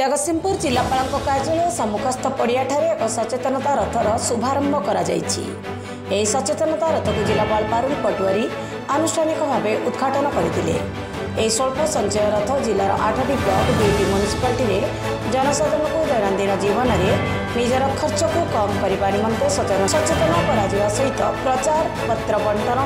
ଜଗତସିଂହପୁର ଜିଲ୍ଲାପାଳଙ୍କ କାର୍ଯ୍ୟାଳୟ ସମ୍ମୁଖସ୍ଥ ପଡ଼ିଆଠାରେ ଏକ ସଚେତନତା ରଥର ଶୁଭାରମ୍ଭ କରାଯାଇଛି ଏହି ସଚେତନତା ରଥକୁ ଜିଲ୍ଲାପାଳ ପାରୁଣୀ ପଟୁଆରୀ ଆନୁଷ୍ଠାନିକ ଭାବେ ଉଦ୍ଘାଟନ କରିଥିଲେ ଏହି ସ୍ୱଳ୍ପ ସଞ୍ଚୟ ରଥ ଜିଲ୍ଲାର ଆଠଟି ବ୍ଲକ୍ ଦୁଇଟି ମ୍ୟୁନିସିପାଲିଟିରେ ଜନସାଧାରଣଙ୍କୁ ଦୈନନ୍ଦିନ जीवन में निजर खर्च को कम करने निम्ते सचेतन सहित प्रचार पत्र बंटन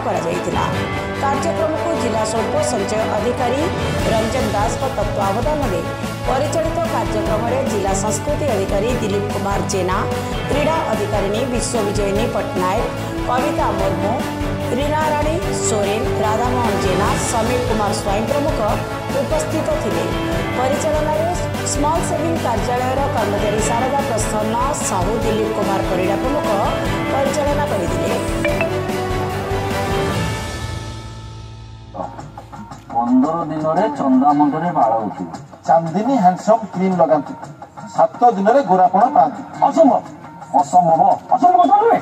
करम को जिला स्वल्प संचय अधिकारी रंजन दास तत्वावधान में परिचालित कार्यक्रम जिला संस्कृति अधिकारी दिलीप कुमार जेना क्रीड़ा अधिकारिणी विश्वविजयिनी पट्टनायक कविता मुर्मू रीना राणी सोरेन राधामोहन जेना समीर कुमार स्वईं प्रमुख उपस्थित थे परिचालन ସ୍ମଲ୍ ସେଭିଂ କାର୍ଯ୍ୟାଳୟର କର୍ମଚାରୀ ଶାରଦା ପ୍ରସନ୍ନ ସାହୁ ଦିଲ୍ଲୀପ କୁମାର ପରିଡ଼ା ପ୍ରମୁଖ ପରିଚାଳନା କରିଥିଲେ ପନ୍ଦର ଦିନରେ ଚନ୍ଦା ମୁଣ୍ଡରେ ବାଳ ଉଠିବ ଚାନ୍ଦିନୀ ହ୍ୟାଣ୍ଡସମ୍ କ୍ରିମ୍ ଲଗାନ୍ତୁ ସାତ ଦିନରେ ଗୋରାପଣ ପାଆନ୍ତି ଅସମ୍ଭବ ଅସମ୍ଭବ ଅସମ୍ଭବ କଥା ନୁହେଁ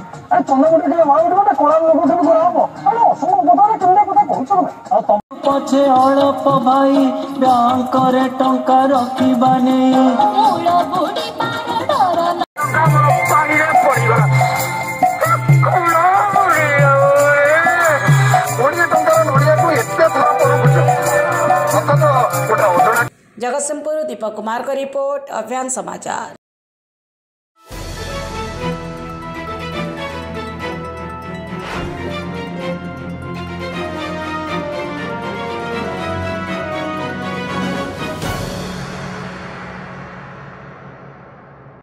ଚନ୍ଦା ମୁଣ୍ଡରେ ବାଳ ଉଠିବ କଳା ଲୋକ ପଛେ ଅଳପ ଭାଇ ବ୍ୟାଙ୍କରେ ଟଙ୍କା जगत सिंहपुर दीपक कुमार का रिपोर्ट अभियान समाचार